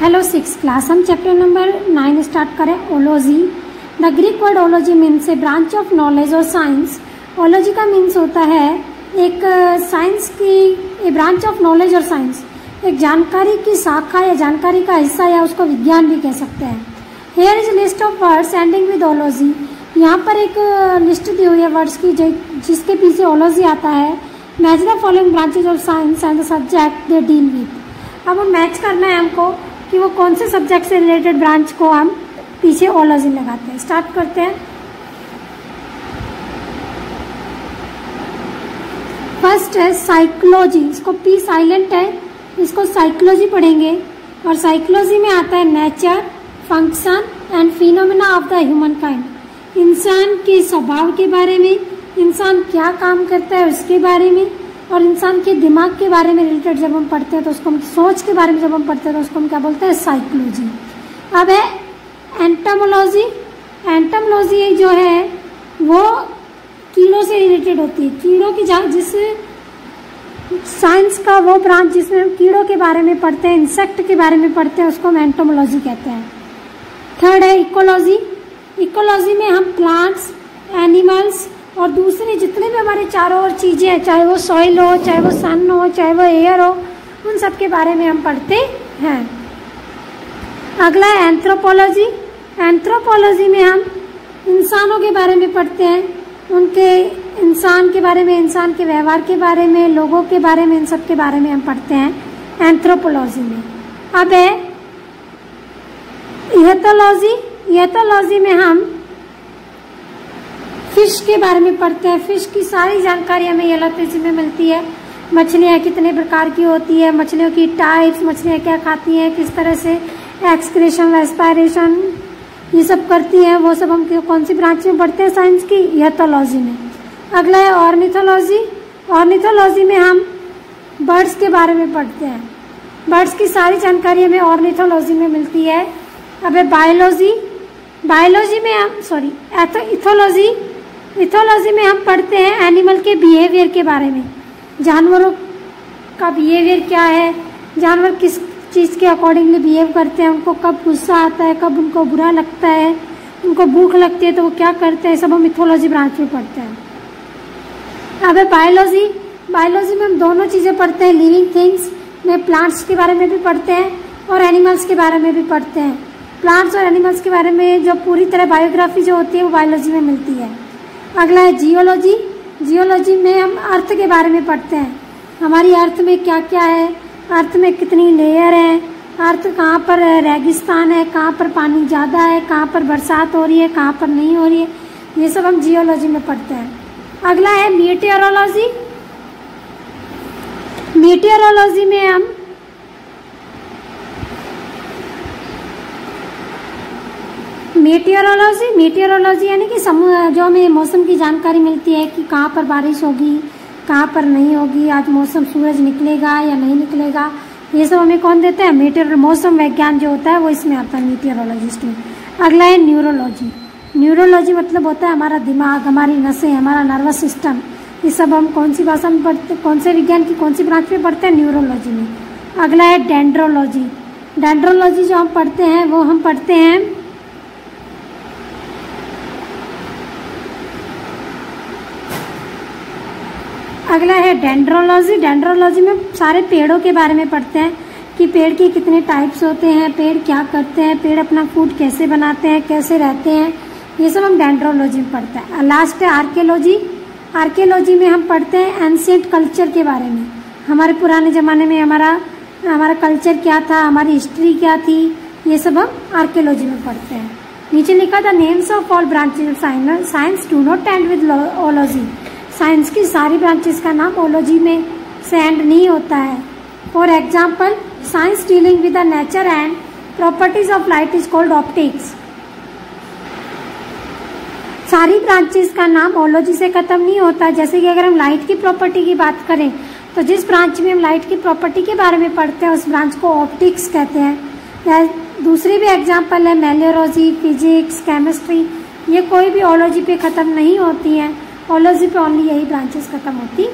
Hello six class हम chapter number nine start करें. Ology the Greek word ology means a branch of knowledge or science ology का means होता है एक science की a branch of knowledge or science एक जानकारी की शाखा या जानकारी का हिस्सा या उसको विज्ञान भी कह सकते हैं. Here is list of words ending with ology यहाँ पर एक लिस्ट दी हुई है वर्ड्स की जिसके पीछे ओलॉजी आता है. Match the following branches of science and the subject they deal with अब मैच करना है हमको. कि वो कौन से सब्जेक्ट से रिलेटेड ब्रांच को हम पीछे ओलॉजी लगाते हैं। स्टार्ट करते हैं। फ़र्स्ट है साइकोलॉजी इसको पी साइलेंट है। इसको साइकोलॉजी पढ़ेंगे। और साइकोलॉजी में आता है nature function and phenomena of the human kind इंसान के स्वभाव के बारे में, इंसान क्या काम करता है उसके बारे में और इंसान के दिमाग के बारे में रिलेटेड जब हम पढ़ते हैं तो उसको हम सोच के बारे में जब हम पढ़ते हैं तो उसको हम क्या बोलते हैं? साइकोलॉजी अब है एंटमोलॉजी एंटमोलॉजी जो है, वो कीड़ों से रिलेटेड होती है। कीड़ों की जिस साइंस का वो ब्रांच जिसमें हम कीड़ों के बारे में पढ़ते हैं इंसेक्ट के बारे में पढ़ते हैं, उसको हम एंटोमोलॉजी कहते हैं। थर्ड है इकोलॉजी इकोलॉजी में हम प्लांट्स एनिमल्स और दूसरे जितने भी हमारे चारों ओर चीज़ें हैं, चाहे वो सॉइल हो, चाहे वो सन हो, चाहे वो एयर हो, उन सब के बारे में हम पढ़ते हैं। अगला है एंथ्रोपोलॉजी एंथ्रोपोलॉजी में हम इंसानों के बारे में पढ़ते हैं। उनके इंसान के बारे में, इंसान के व्यवहार के बारे में, लोगों के बारे में, इन सब के बारे में हम पढ़ते हैं एंथ्रोपोलॉजी में। अब है इहेथोलॉजी इहेथोलॉजी में हम फ़िश के बारे में पढ़ते हैं। फ़िश की सारी जानकारी हमें एलोपैथी में मिलती है। मछलियाँ कितने प्रकार की होती है, मछलियों की टाइप्स मछलियाँ क्या खाती हैं, किस तरह से एक्सक्रेशन रेस्पायरेशन ये सब करती हैं। वो सब हम कौन सी ब्रांच में पढ़ते हैं साइंस की? यथोलॉजी में। अगला है ऑर्निथोलॉजी ऑर्निथोलॉजी में हम बर्ड्स के बारे में पढ़ते हैं। बर्ड्स की सारी जानकारी हमें ऑर्निथोलॉजी में मिलती है। अब है बायोलॉजी बायोलॉजी में हम सॉरी इथोलॉजी इथोलॉजी में हम पढ़ते हैं एनिमल के बिहेवियर के बारे में। जानवरों का बिहेवियर क्या है? जानवर किस चीज़ के अकॉर्डिंगली बिहेव करते हैं? उनको कब गुस्सा आता है? कब उनको बुरा लगता है? उनको भूख लगती है तो वो क्या करते हैं? सब हम इथोलॉजी ब्रांच में पढ़ते हैं। अब है बायोलॉजी बायोलॉजी में हम दोनों चीज़ें पढ़ते हैं। लिविंग थिंग्स में प्लांट्स के बारे में भी पढ़ते हैं और एनिमल्स के बारे में भी पढ़ते हैं। प्लांट्स और एनिमल्स के बारे में जो पूरी तरह बायोग्राफी जो होती है वो बायोलॉजी में मिलती है। अगला है जियोलॉजी। जियोलॉजी में हम अर्थ के बारे में पढ़ते हैं। हमारी अर्थ में क्या क्या है? अर्थ में कितनी लेयर है? अर्थ कहाँ पर रेगिस्तान है? कहाँ पर पानी ज़्यादा है? कहाँ पर बरसात हो रही है? कहाँ पर नहीं हो रही है? ये सब हम जियोलॉजी में पढ़ते हैं। अगला है मीटियोरोलॉजी मीटियोरोलॉजी में हम मीटियोरोलॉजी मीटियोरोलॉजी यानी कि जो हमें मौसम की जानकारी मिलती है कि कहाँ पर बारिश होगी, कहाँ पर नहीं होगी, आज मौसम सूरज निकलेगा या नहीं निकलेगा, ये सब हमें कौन देता है? मीटियर मौसम विज्ञान जो होता है वो इसमें आता है मीटियोरोलॉजिस्ट में। अगला है न्यूरोलॉजी न्यूरोलॉजी मतलब होता है हमारा दिमाग, हमारी नसें, हमारा नर्वस सिस्टम ये सब हम कौन सी भाषा में पढ़ते, कौन से विज्ञान की, कौन सी ब्रांच में पढ़ते हैं? न्यूरोलॉजी में। अगला है डेंड्रोलॉजी डेंड्रोलॉजी जो हम पढ़ते हैं, वो हम पढ़ते हैं अगला है डेंड्रोलॉजी डेंड्रोलॉजी में सारे पेड़ों के बारे में पढ़ते हैं कि पेड़ के कितने टाइप्स होते हैं, पेड़ क्या करते हैं, पेड़ अपना फ़ूड कैसे बनाते हैं, कैसे रहते हैं, ये सब हम डेंड्रोलॉजी में पढ़ते हैं। लास्ट है आर्कियोलॉजी आर्कियोलॉजी में हम पढ़ते हैं एंशियंट कल्चर के बारे में। हमारे पुराने ज़माने में हमारा हमारा कल्चर क्या था, हमारी हिस्ट्री क्या थी, ये सब हम आर्कियोलॉजी में पढ़ते हैं। नीचे लिखा था names of all branches of science do not end with ology science की सारी ब्रांचेस का नाम ओलॉजी में से एंड नहीं होता है। For example science dealing with the nature and properties of light is called optics सारी ब्रांचेस का नाम ओलॉजी से खत्म नहीं होता। जैसे कि अगर हम लाइट की प्रॉपर्टी की बात करें तो जिस ब्रांच में हम लाइट की प्रॉपर्टी के बारे में पढ़ते हैं, उस ब्रांच को ऑप्टिक्स कहते हैं। दूसरी भी एग्ज़ाम्पल है मेलियोलॉजी फिजिक्स केमिस्ट्री ये कोई भी ओलॉजी पे ख़त्म नहीं होती हैं। ओलॉजी पे ओनली यही ब्रांचेस खत्म होती।